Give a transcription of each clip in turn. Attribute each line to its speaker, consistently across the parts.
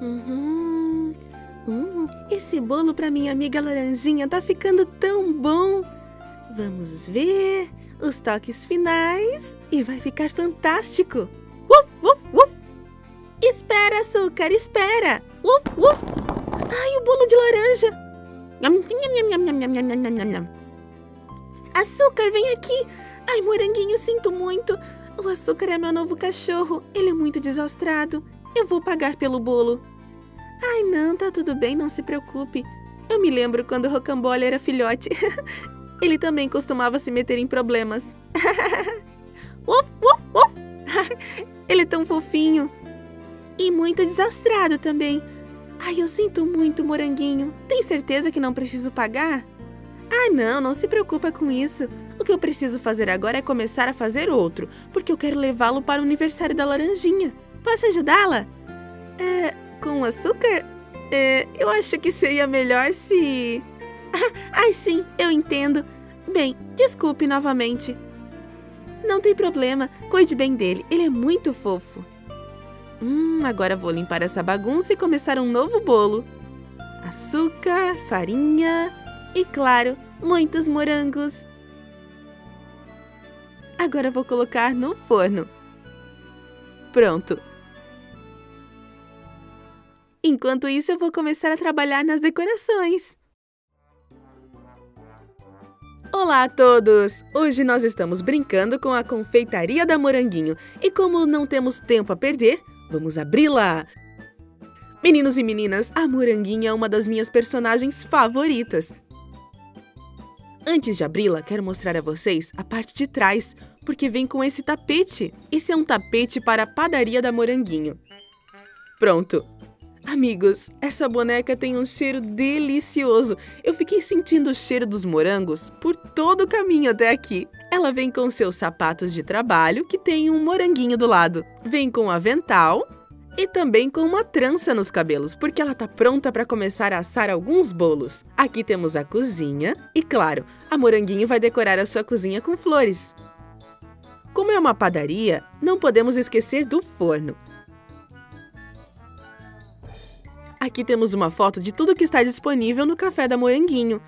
Speaker 1: Uhum. Hum, esse bolo para minha amiga Laranjinha tá ficando tão bom. Vamos ver os toques finais e vai ficar fantástico. Uf, uf, uf. Espera, açúcar, espera. Uf, uf. Ai, o bolo de laranja. Açúcar, vem aqui. Ai, moranguinho, sinto muito. O açúcar é meu novo cachorro. Ele é muito desastrado. Eu vou pagar pelo bolo. Ai, não, tá tudo bem, não se preocupe. Eu me lembro quando o Rocambole era filhote. Ele também costumava se meter em problemas. uf, uf, uf. Ele é tão fofinho. E muito desastrado também. Ai, eu sinto muito, moranguinho. Tem certeza que não preciso pagar? Ah, não, não se preocupa com isso. O que eu preciso fazer agora é começar a fazer outro, porque eu quero levá-lo para o aniversário da laranjinha. Posso ajudá-la? É, com açúcar? É, eu acho que seria melhor se... ai, sim, eu entendo. Bem, desculpe novamente. Não tem problema, cuide bem dele, ele é muito fofo. Hum, agora vou limpar essa bagunça e começar um novo bolo. Açúcar, farinha e, claro, muitos morangos. Agora vou colocar no forno. Pronto. Enquanto isso, eu vou começar a trabalhar nas decorações. Olá a todos! Hoje nós estamos brincando com a confeitaria da Moranguinho e como não temos tempo a perder, vamos abri-la! Meninos e meninas, a Moranguinha é uma das minhas personagens favoritas. Antes de abri-la, quero mostrar a vocês a parte de trás, porque vem com esse tapete. Esse é um tapete para a padaria da Moranguinho. Pronto, Amigos, essa boneca tem um cheiro delicioso. Eu fiquei sentindo o cheiro dos morangos por todo o caminho até aqui. Ela vem com seus sapatos de trabalho, que tem um moranguinho do lado. Vem com avental e também com uma trança nos cabelos, porque ela tá pronta para começar a assar alguns bolos. Aqui temos a cozinha e, claro, a moranguinho vai decorar a sua cozinha com flores. Como é uma padaria, não podemos esquecer do forno. Aqui temos uma foto de tudo que está disponível no café da Moranguinho.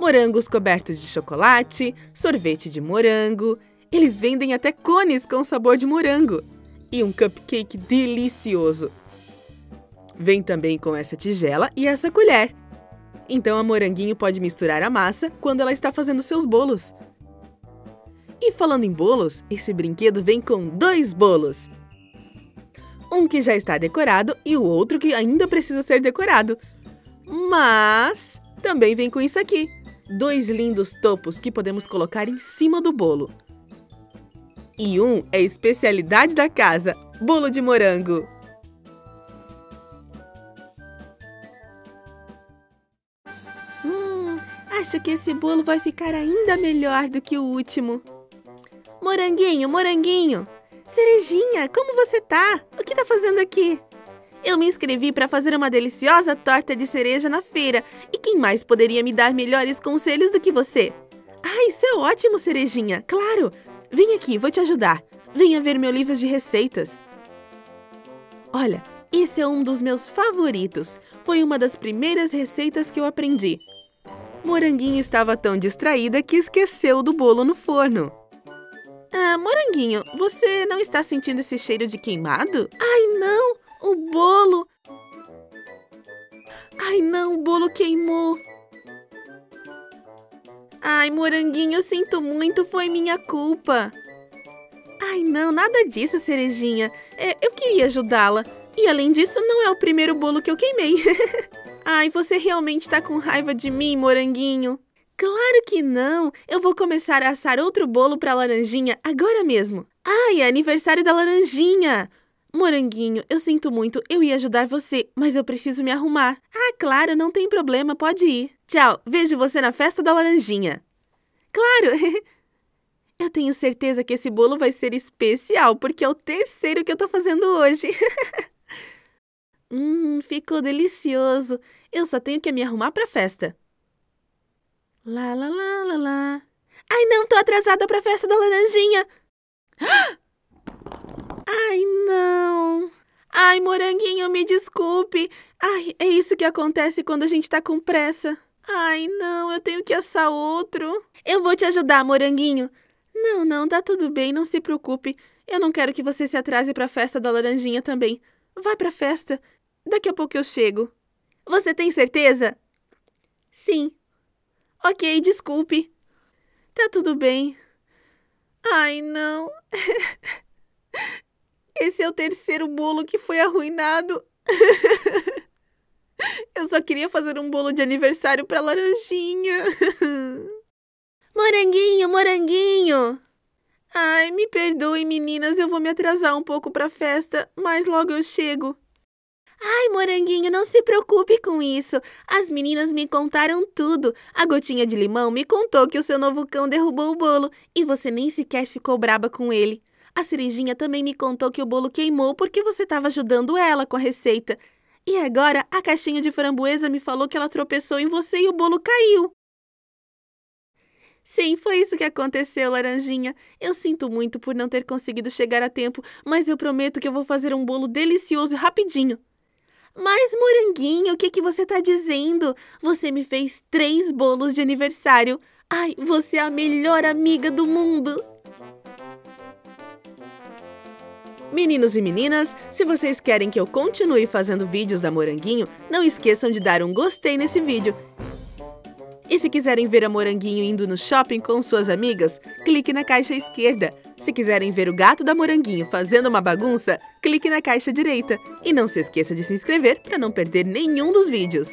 Speaker 1: Morangos cobertos de chocolate, sorvete de morango. Eles vendem até cones com sabor de morango. E um cupcake delicioso. Vem também com essa tigela e essa colher. Então a Moranguinho pode misturar a massa quando ela está fazendo seus bolos. E falando em bolos, esse brinquedo vem com dois bolos um que já está decorado e o outro que ainda precisa ser decorado. Mas também vem com isso aqui, dois lindos topos que podemos colocar em cima do bolo. E um é especialidade da casa, bolo de morango. Hum, acho que esse bolo vai ficar ainda melhor do que o último. Moranguinho, moranguinho, Cerejinha, como você tá? O que tá fazendo aqui? Eu me inscrevi para fazer uma deliciosa torta de cereja na feira. E quem mais poderia me dar melhores conselhos do que você? Ah, isso é ótimo, Cerejinha. Claro. Vem aqui, vou te ajudar. Venha ver meu livro de receitas. Olha, esse é um dos meus favoritos. Foi uma das primeiras receitas que eu aprendi. Moranguinho estava tão distraída que esqueceu do bolo no forno. Ah, Moranguinho, você não está sentindo esse cheiro de queimado? Ai, não! O bolo! Ai, não, o bolo queimou! Ai, Moranguinho, eu sinto muito, foi minha culpa. Ai, não, nada disso, Cerejinha. É, eu queria ajudá-la. E além disso, não é o primeiro bolo que eu queimei. Ai, você realmente tá com raiva de mim, Moranguinho? Claro que não! Eu vou começar a assar outro bolo para a laranjinha agora mesmo. Ai, é aniversário da laranjinha! Moranguinho, eu sinto muito, eu ia ajudar você, mas eu preciso me arrumar. Ah, claro, não tem problema, pode ir. Tchau, vejo você na festa da laranjinha. Claro! eu tenho certeza que esse bolo vai ser especial, porque é o terceiro que eu tô fazendo hoje. hum, ficou delicioso. Eu só tenho que me arrumar pra festa. Lá, lá, lá, lá, lá. Ai, não, tô atrasada pra festa da laranjinha. Ai, não. Ai, moranguinho, me desculpe. Ai, é isso que acontece quando a gente tá com pressa. Ai, não, eu tenho que assar outro. Eu vou te ajudar, moranguinho. Não, não, tá tudo bem, não se preocupe. Eu não quero que você se atrase para a festa da laranjinha também. Vai para a festa. Daqui a pouco eu chego. Você tem certeza? Sim. Ok, desculpe. Tá tudo bem. Ai, não. Esse é o terceiro bolo que foi arruinado. Eu só queria fazer um bolo de aniversário para laranjinha. Moranguinho, moranguinho. Ai, me perdoe, meninas, eu vou me atrasar um pouco para a festa, mas logo eu chego. Moranguinho, não se preocupe com isso. As meninas me contaram tudo. A gotinha de limão me contou que o seu novo cão derrubou o bolo e você nem sequer ficou braba com ele. A cerejinha também me contou que o bolo queimou porque você estava ajudando ela com a receita. E agora a caixinha de framboesa me falou que ela tropeçou em você e o bolo caiu. Sim, foi isso que aconteceu, Laranjinha. Eu sinto muito por não ter conseguido chegar a tempo, mas eu prometo que eu vou fazer um bolo delicioso rapidinho. Mas, Moranguinho, o que, que você está dizendo? Você me fez três bolos de aniversário. Ai, você é a melhor amiga do mundo! Meninos e meninas, se vocês querem que eu continue fazendo vídeos da Moranguinho, não esqueçam de dar um gostei nesse vídeo. E se quiserem ver a Moranguinho indo no shopping com suas amigas, clique na caixa esquerda. Se quiserem ver o gato da Moranguinho fazendo uma bagunça, clique na caixa direita. E não se esqueça de se inscrever para não perder nenhum dos vídeos.